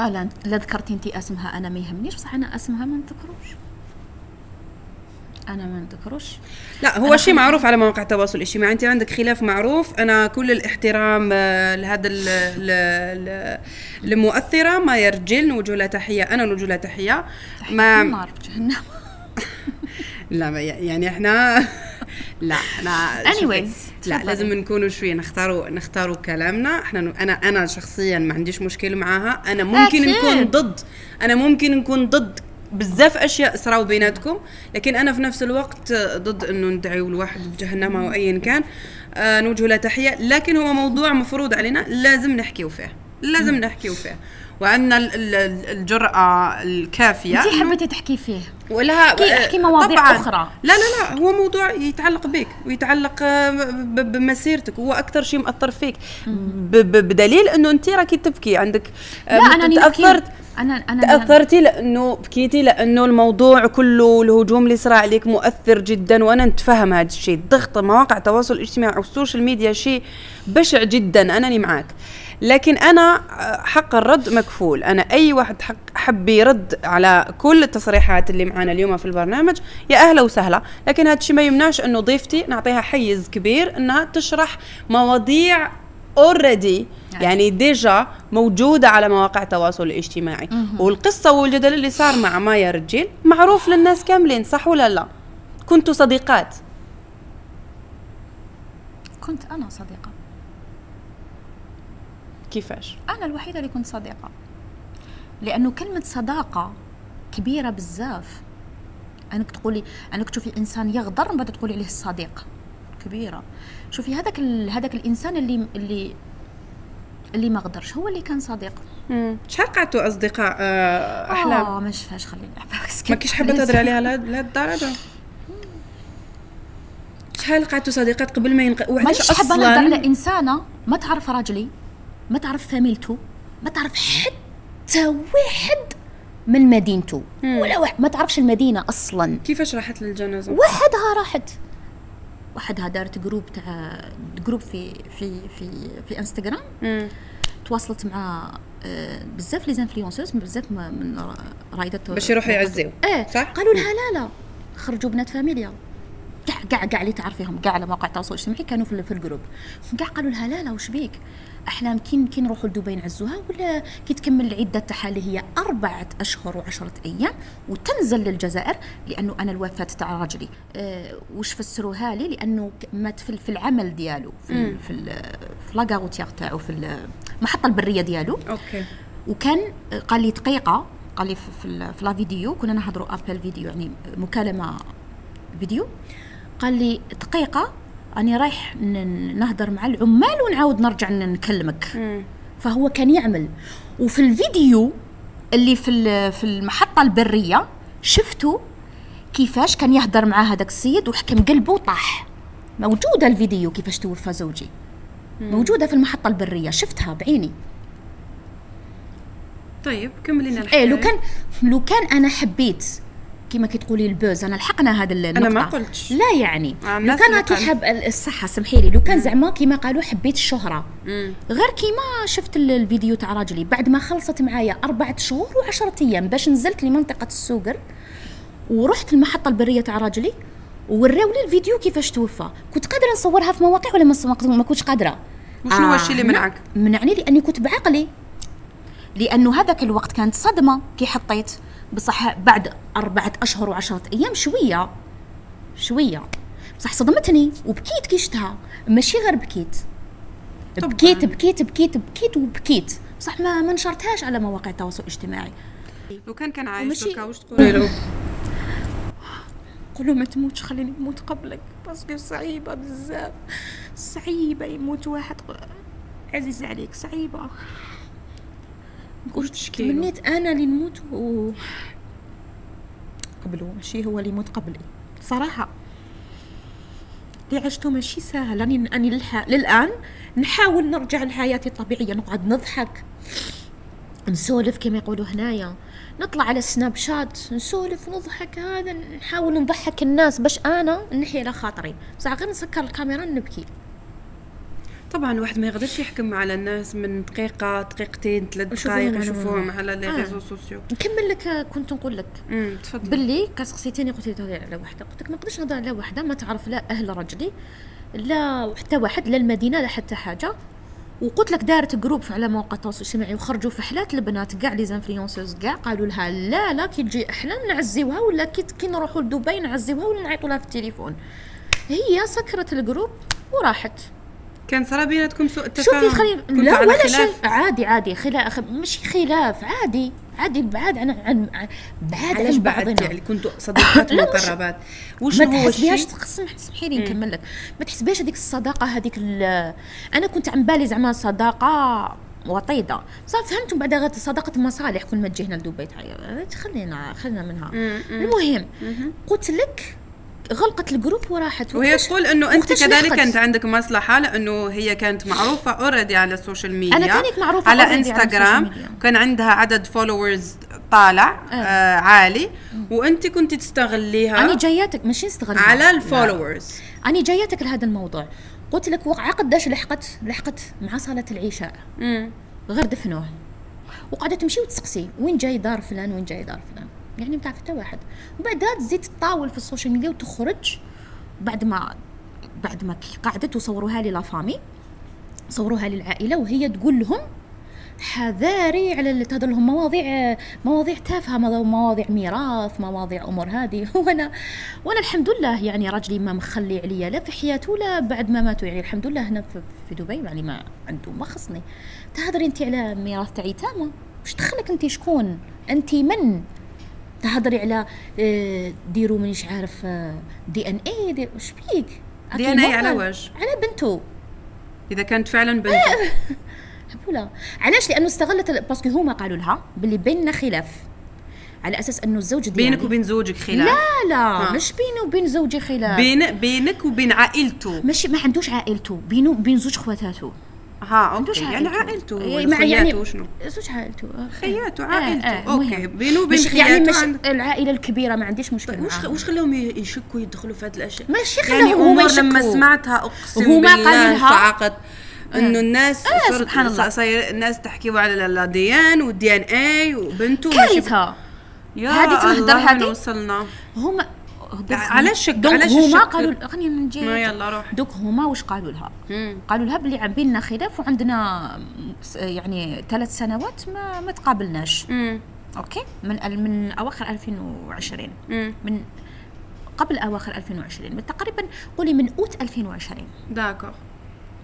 آه لا لا ذكرتي انت اسمها. أنا ما يهمنيش بصح أنا اسمها ما نذكروش. أنا ما نذكروش. لا هو شيء معروف على مواقع التواصل الاجتماعي. انت عندك خلاف معروف. أنا كل الاحترام آه، لهذا ال- ال- ال- المؤثرة. ما يرجل نوجه لها تحية. أنا نوجه لها تحية. ما النار جهنم. لا يعني إحنا لا إحنا شوفي، Anyways، لا. لازم نكونوا شوي نختاروا نختاروا كلامنا. إحنا أنا أنا شخصيا ما عنديش مشكله معاها. أنا ممكن أكيد. نكون ضد. أنا ممكن نكون ضد بزاف أشياء صراو بيناتكم لكن أنا في نفس الوقت ضد إنه ندعيو الواحد بجهنم أو ايا كان. آه نوجه له تحية. لكن هو موضوع مفروض علينا لازم نحكيو فيه. لازم نحكيو فيه. وعندنا ال- ال- الجرأة الكافية. انت حبيتي تحكي فيه. ولها احكي- احكي مواضيع طبعاً. أخرى. لا لا لا هو موضوع يتعلق بك ويتعلق آه، بمسيرتك هو أكثر شيء مأثر فيك. بدليل إنه أنت راكي تبكي. عندك آه، لا أنا تاثرت أنا أنا تأثرتي لأنه بكيتي لأنه الموضوع كله الهجوم اللي صار عليك مؤثر جدا وأنا نتفهم هذا الشيء. الضغط مواقع التواصل الاجتماعي وال social media شيء بشع جدا. انني معك لكن أنا حق الرد مكفول. أنا أي واحد حق حب يرد على كل التصريحات اللي معانا اليوم في البرنامج يا أهلا وسهلا. لكن هذا الشيء ما يمنعش أنه ضيفتي نعطيها حيز كبير إنها تشرح مواضيع already يعني. déjà موجودة على مواقع التواصل الاجتماعي. والقصة والجدل اللي صار مع مايا رجيل معروف للناس كاملين صح ولا لا؟ كنتوا صديقات؟ كنت أنا صديقة. كيفاش؟ أنا الوحيدة اللي كنت صديقة. لأنه كلمة صداقة كبيرة بزاف. أنك تقولي أنك تشوفي انسان يغدر من بعد تقولي عليه الصديق. كبيرة. شوفي هذاك ال... هذاك الإنسان اللي اللي اللي ما غدرش هو اللي كان صديق. شحال قعدتوا أصدقاء آه، أحلام؟ آه ما شفاش خليني ما كيش حابة تهضري عليها لهاد الدرجة؟ شحال قعدتوا صديقات قبل ما ينق... وعلاش مانيش حابة نهضر على أصلا إنسانة ما تعرف راجلي. ما تعرف فاميلته ما تعرف حتى واحد من مدينته ولا واحد. ما تعرفش المدينة أصلا. كيفاش راحت للجنازة؟ وحدها راحت. وحدها دارت groupe تاع groupe في في في في إنستغرام. مم. تواصلت مع آه، بزاف les influenceuses بزاف من رايدات. باش يروحوا يعزيو. إيه. صح؟ قالوا لها لا لا. خرجوا بنات فاميليا. كاع كاع كاع اللي تعرفيهم كاع على مواقع التواصل الاجتماعي كانوا في, في ال groupe. كاع قالوا لها لا لا وش بيك؟ أحلام كي كي نروحوا لدبي نعزوها ولا كي تكمل العدة تاعها اللي هي أربعة أشهر وعشرة أيام وتنزل للجزائر لأنه أنا الوفاة تاع راجلي. أه وش فسروها لي؟ لأنه مات في, في العمل ديالو في ال- في ال- في la carrière تاعو في المحطه البرية ديالو. OK. وكان قال لي دقيقة قال لي في في, في la vidéo كنا نهضروا appel vidéo يعني مكالمة فيديو. قال لي دقيقة أني رايح نهضر مع العمال ونعاود نرجع نكلمك. مم. فهو كان يعمل. وفي الفيديو اللي في في المحطة البرية شفتوا كيفاش كان يهضر مع هذاك السيد وحكم قلبه وطاح. موجودة الفيديو كيفاش توفى زوجي. موجودة في المحطة البرية شفتها بعيني. طيب كملي لنا الحكاية إيه لو كان لو كان أنا حبيت كما كتقولي البوز أنا لحقنا هذا النقطة أنا ما قلتش. لا يعني آه، لو كان اللي هاكي قال- حب الصحة سمحي لي. لو كان زعما كيما قالوا حبيت الشهرة. مم. غير كيما شفت ال- الفيديو تاع راجلي. بعد ما خلصت معايا أربعة شهور وعشرة أيام باش نزلت لمنطقة السوقر ورحت المحطة البرية تاع راجلي وراو لي الفيديو كيفاش توفى. كنت قادرة نصورها في مواقع ولا ما كنتش قادرة؟ وشنو هو الشيء اللي هنا منعك؟ منعني لأني كنت بعقلي. لأنه هذاك الوقت كانت صدمة كي حطيت بصح بعد أربعة أشهر وعشرة أيام شوية شوية. بصح صدمتني وبكيت كي شفتها ماشي غير بكيت. بكيت بكيت بكيت بكيت وبكيت. بصح ما ما نشرتهاش على مواقع التواصل الاجتماعي. لو كان كان عايش دوكا واش تقولي له؟ قول له ما تموتش خليني نموت قبلك. parce que صعيبة بزاف. صعيبة يموت واحد. عزيز عليك صعيبة. قلت؟ تمنيت أنا اللي نموت و قبله ماشي هو اللي يموت قبلي. صراحة اللي عشته ماشي سهل. اني أني للح... للآن نحاول نرجع لحياتي الطبيعية نقعد نضحك نسولف كما يقولوا هنايا. نطلع على سناب شات نسولف نضحك هذا نحاول نضحك الناس. باش أنا نحي على خاطري. بصح غير نسكر الكاميرا نبكي. طبعا الواحد ما يقدرش يحكم على الناس من دقيقة دقيقتين ثلاث دقائق يشوفوهم. على لي آه. réseaux sociaux. نكمل لك آه، كنت نقول لك. تفضل. باللي كسقسيتيني قلت لي تهضري على وحدة. قلت لك ما نقدرش نهضر على وحدة ما تعرف لا أهل رجلي لا حتى واحد لا المدينة لا حتى حاجة. وقلت لك دارت groupe على مواقع التواصل الاجتماعي وخرجوا في حالات البنات كاع les influenceuses كاع قالوا لها لا لا كي تجي احلام نعزيوها ولا كي كي نروحوا لدبي نعزيوها ولا نعيطوا لها في التليفون. هي سكرت الجروب وراحت. كان صار بيناتكم سوء تفاهم. شوفي خلي لا ولا؟ شيء. عادي عادي خلاف مش خلاف عادي عادي بعاد عن عن بعاد عن بعضنا. يعني؟ كنتوا صديقات مش- مقربات. ما وشنو هو تحسبيهاش تسمحي لي نكمل لك. ما تحسبيهاش هذيك الصداقة هذيك أنا كنت عم بالي زعما صداقة وطيدة. صافي فهمتم بعد غير صداقة مصالح كل ما تجي هنا لدبي خلينا خلينا منها. المهم قلت لك غلقت ال groupe وراحت وهي تقول إنه أنت كذلك؟ كانت عندك مصلحة لأنه هي كانت معروفة already على ال social media أنا كانت معروفة على انستغرام. وكان عندها عدد followers طالع آه. آه عالي. وأنت كنت تستغليها أنا جاياتك ماشي نستغل على ال followers أنا جاياتك لهذا الموضوع. قلت لك قداش لحقت لحقت مع صلاه العشاء. غير دفنوه وقاعده تمشي وتسقسي. وين جاي دار فلان؟ وين جاي دار فلان؟ يعني تعرف حتى واحد. وبعدها تزيد تطاول في ال social media وتخرج. بعد ما بعد ما قعدت وصوروها لي la famille صوروها للعائلة وهي تقول لهم حذاري على اللي تهضر لهم مواضيع مواضيع تافهة مو- مواضيع ميراث مواضيع أمور هذه. وأنا وأنا الحمد لله يعني راجلي ما مخلي عليا لا في حياته ولا بعد ما ماتوا. يعني الحمد لله هنا في, دبي يعني ما عنده ما خصني. تهضري انت على ميراث تاع يتامى وش دخلك انت شكون؟ انت من؟ تهضري على آه، ديروا مانيش عارف DNA دي وش بيك؟ DNA على وش على بنته إذا كانت فعلا بنت ولا علاش؟ لأنه استغلت parce que هما قالوا لها باللي بيننا خلاف. على أساس أنه الزوج ديالي بينك وبين زوجك خلاف. لا لا. ها. مش بيني وبين زوجي خلاف. بين بينك وبين عائلته. ماشي ما عندوش عائلته. بينه وبين زوج خواتاته. ها أوكي يعني عائلته. إيه، يعني وشنو زوج عائلته آه. خياته آه، عائلته آه، أوكي مهم. بينه وبين يعني مش عند- العائلة الكبيرة ما عنديش مشكلة وش معاهم. وش خلاهم يشكوا يدخلوا في هذه الأشياء ماشي يعني خلاهم هما امور لما يشكوا. سمعتها أقسم هما بالله انصعقت إنه الناس آه، سبحان الله. صاير الناس تحكي على الديان والدي إن اي وبنته يا هذه الله هذه؟ وصلنا هما علاش دونك علاش هما؟ قالوا خلينا من جهة. ما يلا روح. دوك هما واش قالوا لها. قالوا لها بلي عم بيننا خلاف وعندنا يعني ثلاث سنوات ما ما تقابلناش. مم. OK؟ من من أواخر 2020 مم. من قبل أواخر 2020 من تقريبا قولي من أوت 2020 d'accord.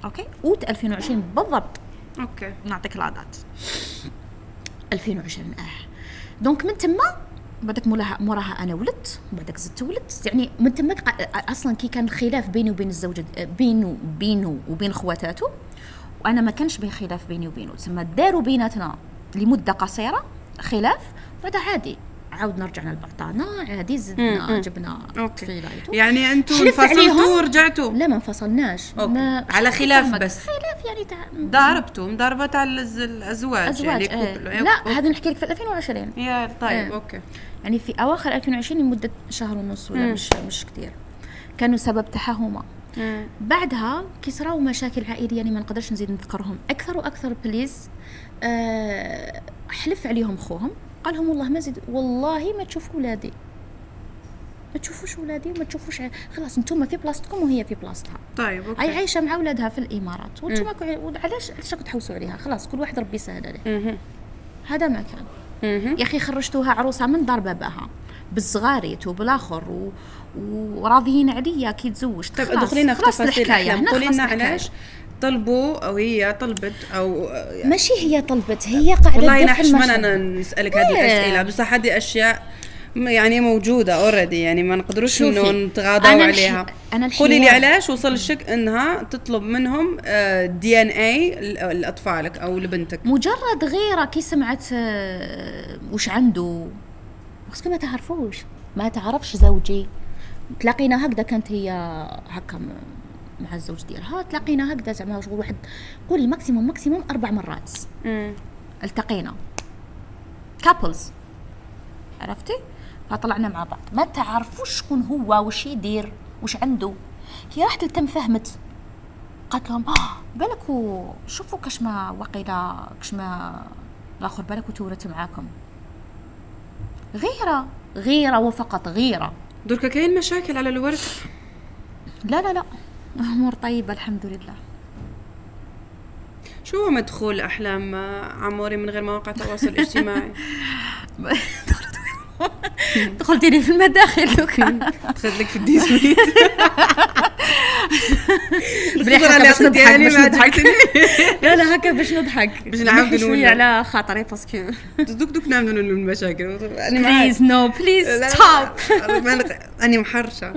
OK؟ أوت 2020 بالضبط. OK. نعطيك la date 2020 آه. donc من تما بعدك مولاها موراها أنا ولدت بعدك زدت ولدت. يعني من تما قا- أصلا كي كان خلاف بيني وبين الزوجة بينه بينه وبين خواتاته وأنا ما كانش بين خلاف بيني وبينه. تسمى داروا بيناتنا لمدة قصيرة خلاف بعد عادي. عاودنا رجعنا لبعضنا عادي زدنا. جبنا OK طفيلايتو. يعني أنتم انفصلتوا. ورجعتوا لا ما انفصلناش. ما على خلاف. بس. خلاف يعني تاع ضاربتوا مضاربة على الأزواج أزواج يعني يعني couple لا هذا نحكي لك في 2020 يا طيب إيه. أوكي يعني في أواخر 2020 لمدة شهر ونص ولا مم. مش مش كثير كانوا سبب تاعها هما مم. بعدها كي صراو مشاكل عائلية يعني ما نقدرش نزيد نذكرهم أكثر وأكثر please آه حلف عليهم خوهم قال لهم والله ما زيد والله ما تشوفوا ولادي. ما تشوفوش ولادي وما تشوفوش خلاص أنتم في بلاصتكم وهي في بلاصتها. طيب هي OK عايشة مع ولادها في الإمارات. وأنتم علاش علاش تحوسوا عليها؟ خلاص كل واحد ربي يسهل عليه. هذا ما كان. يا أخي خرجتوها عروسة من دار باباها بالصغاريت وبالآخر و... وراضيين عليا كي تزوجت. طيب خلاص، ادخلينا في تفاصيل الحكاية. قولي لنا. علاش طلبوا أو هي طلبت أو ماشي هي طلبت هي قاعدة والله أنا حشمانه المشهد. أنا نسألك هذه إيه. الأسئلة. بصح هذه أشياء يعني موجودة already يعني ما نقدروش إنه نتغاضوا أنا الح- عليها أنا قولي لي علاش وصل الشك إنها تطلب منهم DNA لأطفالك أو لبنتك؟ مجرد غيره كي سمعت آه، وش عنده؟ خاصك ما تعرفوش. ما تعرفش زوجي. تلاقينا هكذا كانت هي هكا مع الزوج ديالها. تلاقينا هكذا زعما شغل واحد قولي maximum maximum أربع مرات. مم. التقينا. couples عرفتي؟ فطلعنا مع بعض. ما تعرفوش شكون هو وش يدير وش عنده. كي راحت لتم فهمت قالت لهم آه بالكو شوفوا كاش ما وقيلا كاش ما الآخر بالكو تورت معاكم. غيرة غيرة وفقط غيرة. دركا كاين مشاكل على الورث؟ لا لا لا. امور طيبه الحمد لله شو هو مدخول أحلام عموري من غير مواقع التواصل الاجتماعي دخلتي لي في المداخل دخلت لك في بلي هكا اللي باش نضحك يعني باش نضحك. لا لا هكا باش نضحك. باش نعاود شوية. على خاطري باسكو. دوك دوك نعملوا المشاكل. أنا معاك. بليز نو بليز ستوب لا، أنا محرشة.